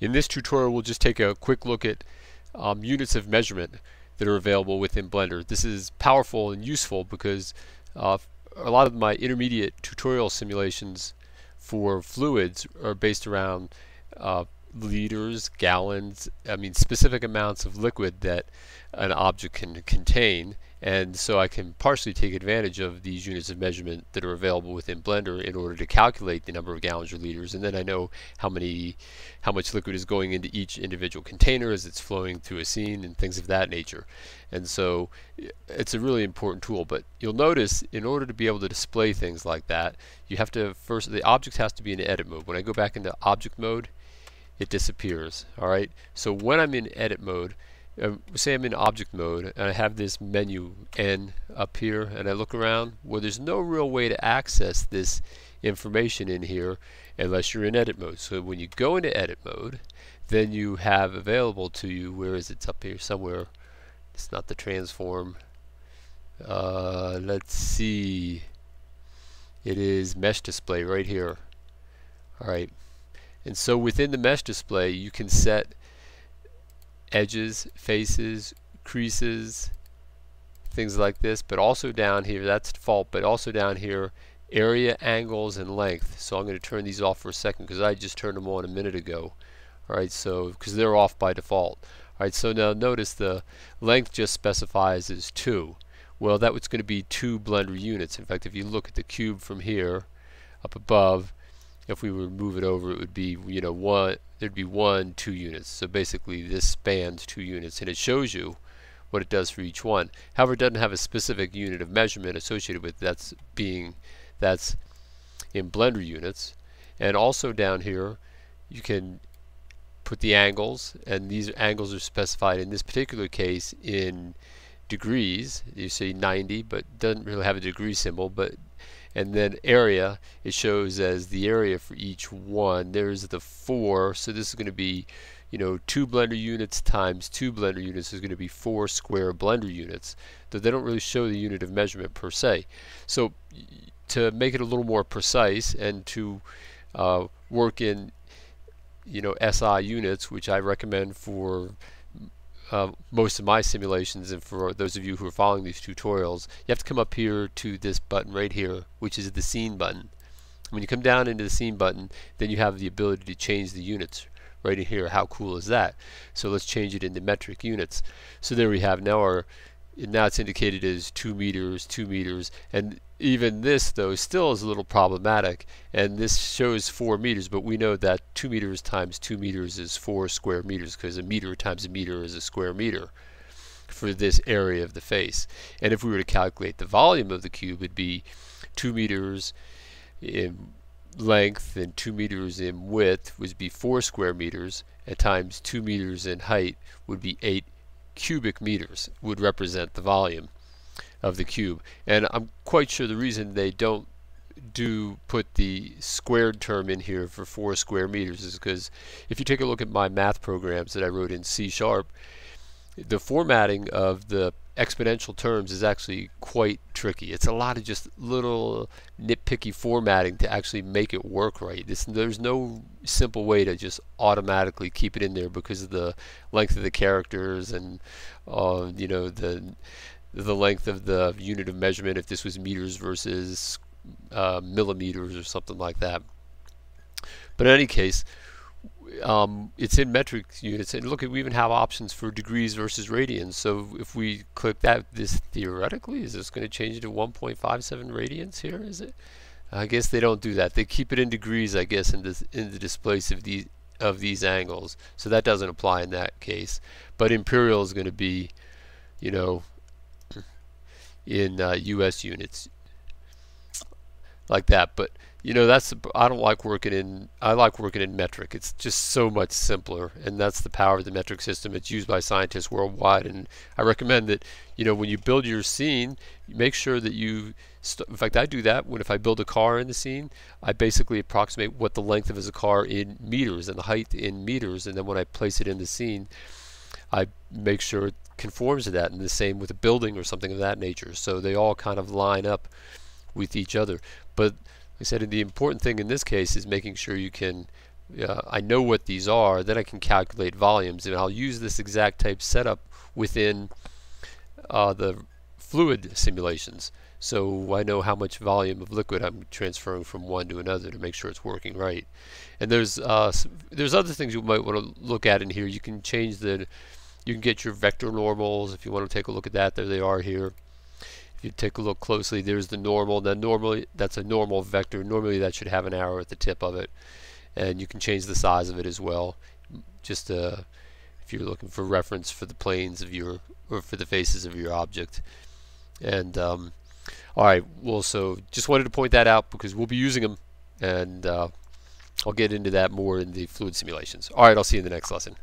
In this tutorial we'll just take a quick look at um, units of measurement that are available within Blender. This is powerful and useful because uh, a lot of my intermediate tutorial simulations for fluids are based around uh, liters, gallons, I mean specific amounts of liquid that an object can contain. And so I can partially take advantage of these units of measurement that are available within Blender in order to calculate the number of gallons or liters. And then I know how many how much liquid is going into each individual container as it's flowing through a scene and things of that nature. And so eh, it's a really important tool. But you'll notice in order to be able to display things like that you have to first the object has to be in edit mode. When I go back into object mode it disappears alright so when I'm in edit mode uh, say I'm in object mode and I have this menu N up here and I look around well there's no real way to access this information in here unless you're in edit mode. So when you go into edit mode then you have available to you where is it? It's up here somewhere. It's not the transform. Uh, let's see. It is mesh display right here. Alright and so within the mesh display you can set edges, faces, creases, things like this, but also down here, that's default, but also down here, area, angles, and length. So I'm going to turn these off for a second because I just turned them on a minute ago. Alright, so, because they're off by default. Alright, so now notice the length just specifies as 2. Well, that was going to be 2 Blender units. In fact, if you look at the cube from here, up above, if we were to move it over it would be you know one there'd be one two units. So basically this spans two units and it shows you what it does for each one. However it doesn't have a specific unit of measurement associated with that's being that's in blender units. And also down here you can put the angles and these angles are specified in this particular case in degrees. You see 90 but doesn't really have a degree symbol but and then area it shows as the area for each one. There's the four. So this is going to be you know two blender units times two blender units is going to be four square blender units. Though they don't really show the unit of measurement per se. So to make it a little more precise and to uh, work in you know SI units which I recommend for uh, most of my simulations and for those of you who are following these tutorials you have to come up here to this button right here which is the scene button. When you come down into the scene button then you have the ability to change the units right in here. How cool is that? So let's change it into metric units. So there we have now our now it's indicated as 2 meters 2 meters. And even this though still is a little problematic. And this shows 4 meters but we know that 2 meters times 2 meters is 4 square meters because a meter times a meter is a square meter for this area of the face. And if we were to calculate the volume of the cube it'd be 2 meters in length and 2 meters in width would be 4 square meters and times 2 meters in height would be 8 cubic meters would represent the volume of the cube. And I'm quite sure the reason they don't do put the squared term in here for 4 square meters is because if you take a look at my math programs that I wrote in C sharp, the formatting of the exponential terms is actually quite tricky. It's a lot of just little nitpicky formatting to actually make it work right. This, there's no simple way to just automatically keep it in there because of the length of the characters and uh, you know the the length of the unit of measurement if this was meters versus uh, millimeters or something like that. But in any case, um, it's in metric units. And look we even have options for degrees versus radians. So if we click that this theoretically is this going to change to 1.57 radians here is it? I guess they don't do that. They keep it in degrees I guess in, this, in the displays of these of these angles. So that doesn't apply in that case. But imperial is going to be you know in uh, US units. Like that. But you know that's I don't like working in I like working in metric. It's just so much simpler and that's the power of the metric system it's used by scientists worldwide and I recommend that you know when you build your scene make sure that you in fact I do that when if I build a car in the scene I basically approximate what the length of is a car in meters and the height in meters and then when I place it in the scene I make sure it conforms to that and the same with a building or something of that nature. So they all kind of line up with each other. But I said the important thing in this case is making sure you can uh, I know what these are, then I can calculate volumes, and I'll use this exact type setup within uh, the fluid simulations. So I know how much volume of liquid I'm transferring from one to another to make sure it's working right. And there's uh, there's other things you might want to look at in here. You can change the, you can get your vector normals if you want to take a look at that. There they are here. If you take a look closely, there's the normal. Now normally that's a normal vector. Normally that should have an arrow at the tip of it, and you can change the size of it as well. Just uh, if you're looking for reference for the planes of your or for the faces of your object. And um, all right, well, so just wanted to point that out because we'll be using them, and uh, I'll get into that more in the fluid simulations. All right, I'll see you in the next lesson.